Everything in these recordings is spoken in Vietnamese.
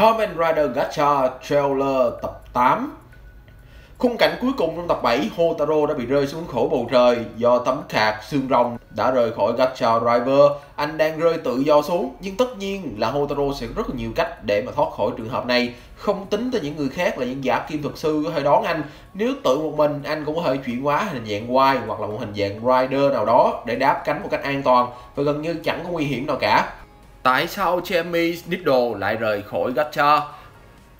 Kamen Rider Gacha Trailer tập 8 Khung cảnh cuối cùng trong tập 7, Hotaro đã bị rơi xuống khổ bầu trời do tấm khạc xương rồng đã rời khỏi Gacha Driver. Anh đang rơi tự do xuống, nhưng tất nhiên là Hotaro sẽ có rất là nhiều cách để mà thoát khỏi trường hợp này. Không tính tới những người khác là những giả kim thuật sư có thể đón anh. Nếu tự một mình, anh cũng có thể chuyển hóa hình dạng Y hoặc là một hình dạng Rider nào đó để đáp cánh một cách an toàn và gần như chẳng có nguy hiểm nào cả. Tại sao Jamie Needle lại rời khỏi Gacha?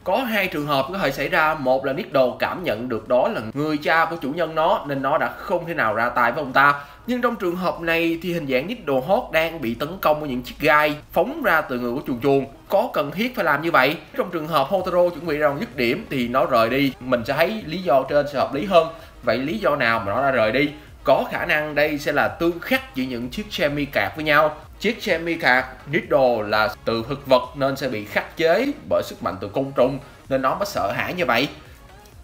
có hai trường hợp có thể xảy ra. Một là Nick cảm nhận được đó là người cha của chủ nhân nó, nên nó đã không thể nào ra tay với ông ta. Nhưng trong trường hợp này thì hình dạng Nick Hot đang bị tấn công bởi những chiếc gai phóng ra từ người của chuồn chuồn có cần thiết phải làm như vậy? Trong trường hợp Hotaro chuẩn bị ra một dứt điểm thì nó rời đi. Mình sẽ thấy lý do trên sẽ hợp lý hơn. Vậy lý do nào mà nó đã rời đi? Có khả năng đây sẽ là tương khắc giữa những chiếc chemi cạc với nhau chiếc chemi cạc needle là từ thực vật nên sẽ bị khắc chế bởi sức mạnh từ côn trùng, nên nó mới sợ hãi như vậy.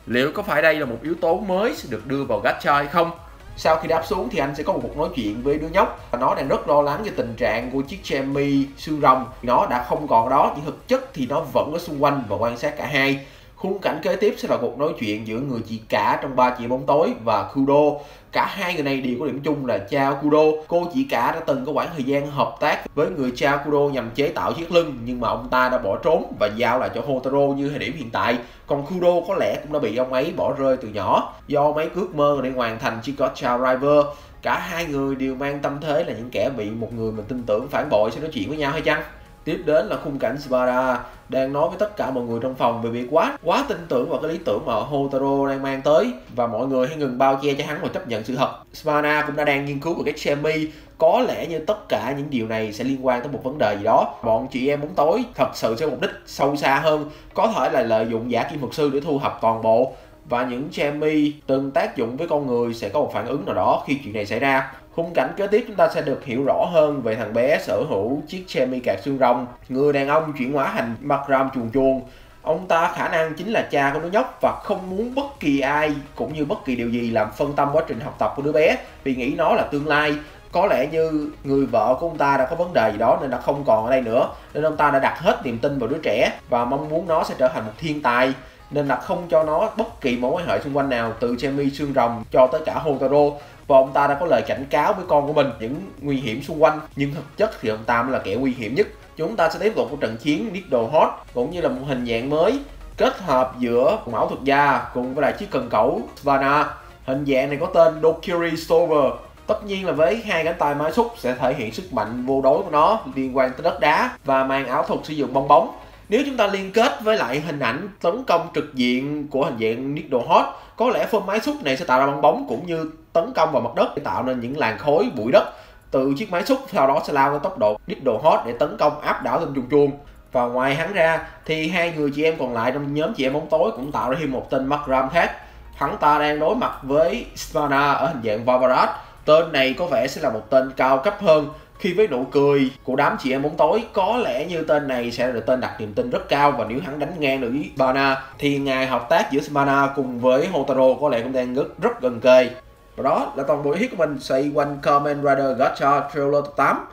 Liệu có phải đây là một yếu tố mới sẽ được đưa vào gacha hay không? Sau khi đáp xuống thì anh sẽ có một cuộc nói chuyện với đứa nhóc và nó đang rất lo lắng về tình trạng của chiếc chemi xương rồng nó đã không còn đó, nhưng thực chất thì nó vẫn ở xung quanh và quan sát cả hai. Khung cảnh kế tiếp sẽ là cuộc nói chuyện giữa người chị cả trong ba chị bóng tối và Kudo. Cả hai người này đều có điểm chung là cha Kudo. Cô chị cả đã từng có khoảng thời gian hợp tác với người cha Kudo nhằm chế tạo chiếc lưng, nhưng mà ông ta đã bỏ trốn và giao lại cho Hotaro như thời điểm hiện tại. Còn Kudo có lẽ cũng đã bị ông ấy bỏ rơi từ nhỏ do mấy ước mơ để hoàn thành chiếc Gotcha River. Cả hai người đều mang tâm thế là những kẻ bị một người mình tin tưởng phản bội sẽ nói chuyện với nhau hay chăng? Tiếp đến là khung cảnh Spada đang nói với tất cả mọi người trong phòng về việc quá quá tin tưởng vào cái lý tưởng mà Hotaro đang mang tới. Và mọi người hãy ngừng bao che cho hắn và chấp nhận sự thật. Spada cũng đã đang nghiên cứu về cái Semi có lẽ như tất cả những điều này sẽ liên quan tới một vấn đề gì đó. Bọn chị em bóng tối thật sự sẽ mục đích sâu xa hơn, có thể là lợi dụng giả kim thuật sư để thu thập toàn bộ và những Jamie từng tác dụng với con người sẽ có một phản ứng nào đó khi chuyện này xảy ra Khung cảnh kế tiếp chúng ta sẽ được hiểu rõ hơn về thằng bé sở hữu chiếc Chemi cạc xương rồng. Người đàn ông chuyển hóa thành ram chuồn chuồn. Ông ta khả năng chính là cha của đứa nhóc và không muốn bất kỳ ai cũng như bất kỳ điều gì làm phân tâm quá trình học tập của đứa bé, vì nghĩ nó là tương lai có lẽ như người vợ của ông ta đã có vấn đề gì đó nên đã không còn ở đây nữa, nên ông ta đã đặt hết niềm tin vào đứa trẻ và mong muốn nó sẽ trở thành một thiên tài nên là không cho nó bất kỳ mối quan hệ xung quanh nào, từ Jamie xương rồng cho tới cả Hotaro. Và ông ta đã có lời cảnh cáo với con của mình những nguy hiểm xung quanh, nhưng thực chất thì ông ta mới là kẻ nguy hiểm nhất. Chúng ta sẽ tiếp tục một trận chiến Needle Hot, cũng như là một hình dạng mới kết hợp giữa mão thuật gia cùng với lại chiếc cần cẩu Svana hình dạng này có tên Dokiri Stover tất nhiên là với hai cánh tay máy xúc sẽ thể hiện sức mạnh vô đối của nó liên quan tới đất đá và mang áo thuật sử dụng bong bóng nếu chúng ta liên kết với lại hình ảnh tấn công trực diện của hình dạng Needle Hot, có lẽ phơm máy xúc này sẽ tạo ra bong bóng cũng như tấn công vào mặt đất để tạo nên những làn khối bụi đất. Từ chiếc máy xúc, sau đó sẽ lao với tốc độ Needle Hot để tấn công áp đảo tên chuông chuông và ngoài hắn ra, thì hai người chị em còn lại trong nhóm chị em bóng tối cũng tạo ra thêm một tên Makram khác hắn ta đang đối mặt với Svana ở hình dạng Vavarat tên này có vẻ sẽ là một tên cao cấp hơn khi với nụ cười của đám chị em bóng tối có lẽ như tên này sẽ được tên đặt niềm tin rất cao và nếu hắn đánh ngang được với Bana thì ngài hợp tác giữa Smana cùng với Hotaro có lẽ cũng đang rất rất gần kề và đó là toàn bộ ý của mình xoay quanh Kamen Rider Gacha Trailer 8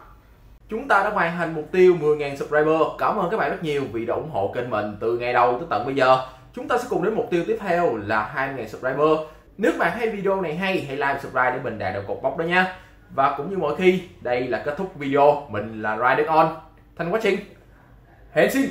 Chúng ta đã hoàn thành mục tiêu 10.000 subscriber. Cảm ơn các bạn rất nhiều vì đã ủng hộ kênh mình từ ngày đầu tới tận bây giờ. Chúng ta sẽ cùng đến mục tiêu tiếp theo là 20.000 subscriber. Nếu bạn thấy video này hay, hãy like subscribe để mình đạt được cột bóc đó nha. Và cũng như mọi khi, đây là kết thúc video. Mình là Riding On. Thanh quá trình. Hẹn xin